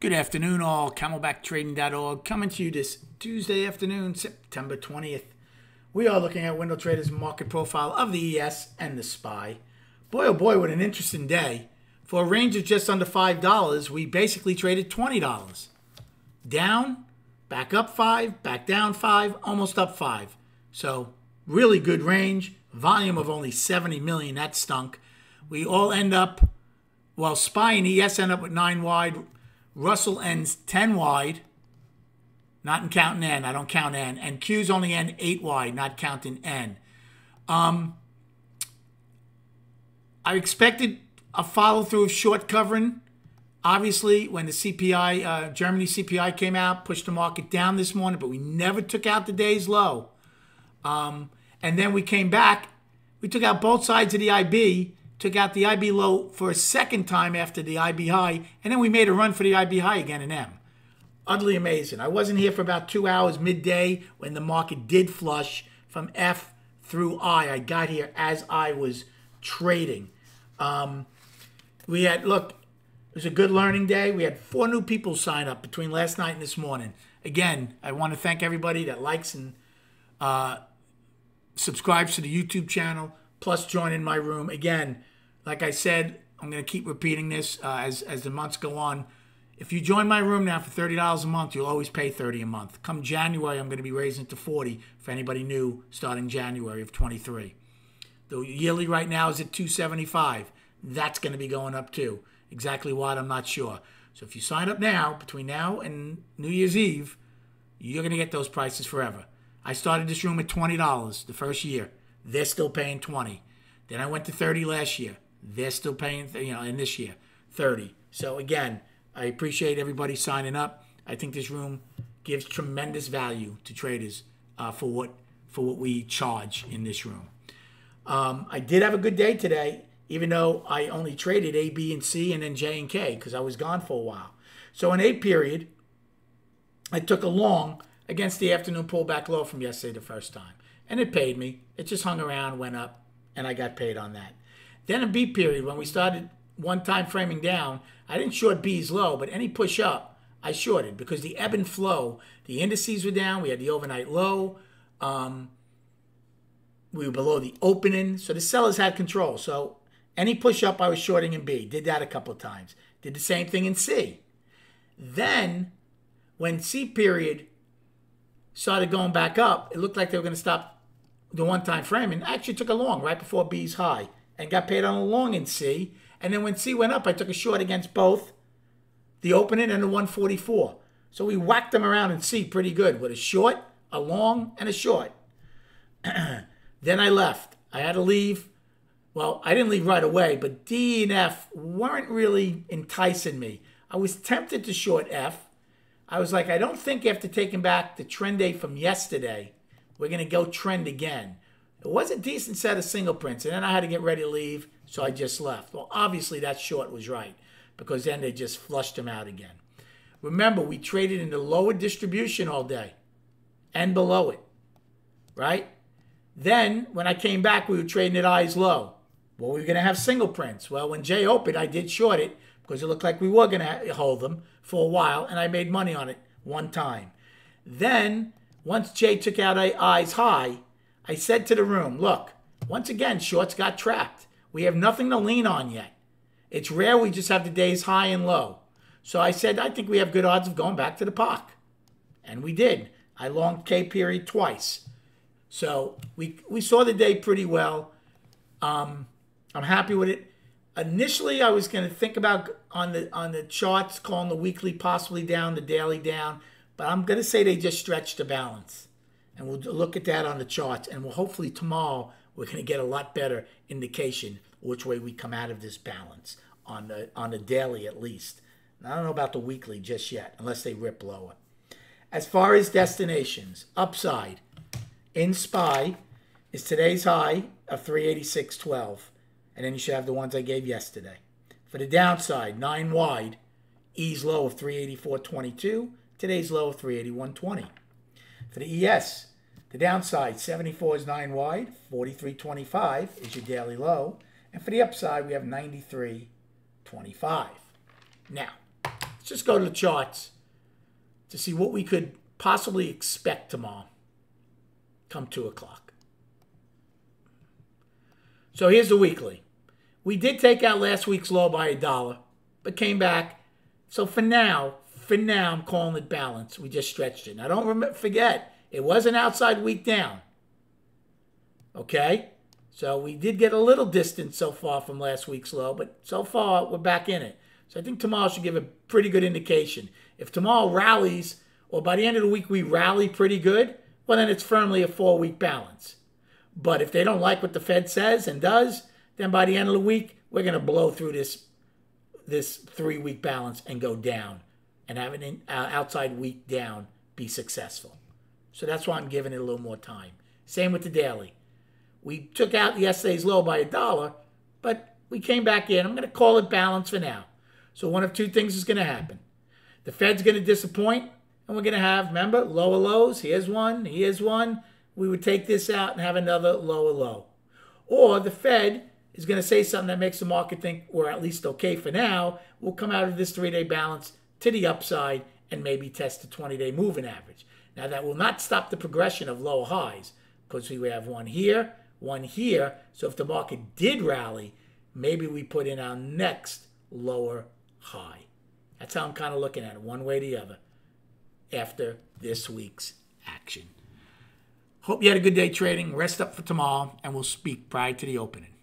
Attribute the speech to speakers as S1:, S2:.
S1: Good afternoon, all. CamelbackTrading.org coming to you this Tuesday afternoon, September 20th. We are looking at WindoTrader's market profile of the ES and the SPY. Boy, oh boy, what an interesting day. For a range of just under $5, we basically traded $20. Down, back up 5 back down 5 almost up 5 So, really good range. Volume of only 70 million. That stunk. We all end up, well, SPY and ES end up with 9 wide Russell ends 10 wide, not in counting N. I don't count N. And Q's only end 8 wide, not counting N. Um, I expected a follow through of short covering. Obviously, when the CPI, uh, Germany CPI came out, pushed the market down this morning, but we never took out the day's low. Um, and then we came back. We took out both sides of the IB took out the IB low for a second time after the IB high, and then we made a run for the IB high again in M. Utterly amazing. I wasn't here for about two hours midday when the market did flush from F through I. I got here as I was trading. Um, we had, look, it was a good learning day. We had four new people sign up between last night and this morning. Again, I want to thank everybody that likes and uh, subscribes to the YouTube channel, plus join in my room. Again, like I said, I'm going to keep repeating this uh, as, as the months go on. If you join my room now for $30 a month, you'll always pay 30 a month. Come January, I'm going to be raising it to 40 for anybody new starting January of 23. The yearly right now is at 275. That's going to be going up too. Exactly what, I'm not sure. So if you sign up now, between now and New Year's Eve, you're going to get those prices forever. I started this room at $20 the first year. They're still paying 20. Then I went to 30 last year. They're still paying, you know, in this year, 30. So again, I appreciate everybody signing up. I think this room gives tremendous value to traders uh, for what for what we charge in this room. Um, I did have a good day today, even though I only traded A, B, and C, and then J and K because I was gone for a while. So in A period, I took a long against the afternoon pullback low from yesterday the first time, and it paid me. It just hung around, went up, and I got paid on that. Then in B period, when we started one time framing down, I didn't short B's low, but any push up, I shorted because the ebb and flow, the indices were down. We had the overnight low. Um, we were below the opening. So the sellers had control. So any push up, I was shorting in B. Did that a couple of times. Did the same thing in C. Then when C period started going back up, it looked like they were going to stop the one time framing. Actually took a long right before B's high and got paid on a long in C. And then when C went up, I took a short against both the opening and the 144. So we whacked them around in C pretty good with a short, a long, and a short. then I left. I had to leave. Well, I didn't leave right away, but D and F weren't really enticing me. I was tempted to short F. I was like, I don't think after taking back the trend day from yesterday, we're going to go trend again. It was a decent set of single prints, and then I had to get ready to leave, so I just left. Well, obviously that short was right because then they just flushed them out again. Remember, we traded in the lower distribution all day and below it, right? Then when I came back, we were trading at I's low. Well, we were going to have single prints. Well, when J opened, I did short it because it looked like we were going to hold them for a while, and I made money on it one time. Then, once J took out I's high, I said to the room, look, once again, shorts got trapped. We have nothing to lean on yet. It's rare we just have the days high and low. So I said, I think we have good odds of going back to the park. And we did. I longed K period twice. So we, we saw the day pretty well. Um, I'm happy with it. Initially, I was going to think about on the on the charts calling the weekly possibly down, the daily down, but I'm going to say they just stretched the balance and we'll look at that on the charts. And we'll hopefully tomorrow we're going to get a lot better indication which way we come out of this balance on the on the daily at least. And I don't know about the weekly just yet, unless they rip lower. As far as destinations, upside in SPY is today's high of 386.12, and then you should have the ones I gave yesterday. For the downside, nine wide, ease low of 384.22, today's low of 381.20. For the ES, the downside, 74 is 9 wide, 43.25 is your daily low. And for the upside, we have 93.25. Now, Let's just go to the charts to see what we could possibly expect tomorrow come 2 o'clock. So here's the weekly. We did take out last week's low by a dollar, but came back. So for now, for now, I'm calling it balance. We just stretched it. Now don't forget, it was an outside week down. Okay? So we did get a little distance so far from last week's low, but so far we're back in it. So I think tomorrow should give a pretty good indication. If tomorrow rallies, or by the end of the week we rally pretty good, well, then it's firmly a four week balance. But if they don't like what the Fed says and does, then by the end of the week, we're going to blow through this this three week balance and go down and have an uh, outside week down be successful. So that's why I'm giving it a little more time. Same with the daily. We took out yesterday's low by a dollar, but we came back in. I'm going to call it balance for now. So one of two things is going to happen. The Fed's going to disappoint, and we're going to have, remember, lower lows. Here's one, here's one. We would take this out and have another lower low. Or the Fed is going to say something that makes the market think we're at least okay for now. We'll come out of this three day balance to the upside and maybe test the 20 day moving average. Now, that will not stop the progression of lower highs because we have one here, one here. So if the market did rally, maybe we put in our next lower high. That's how I'm kind of looking at it, one way or the other, after this week's action. Hope you had a good day trading. Rest up for tomorrow, and we'll speak prior to the opening.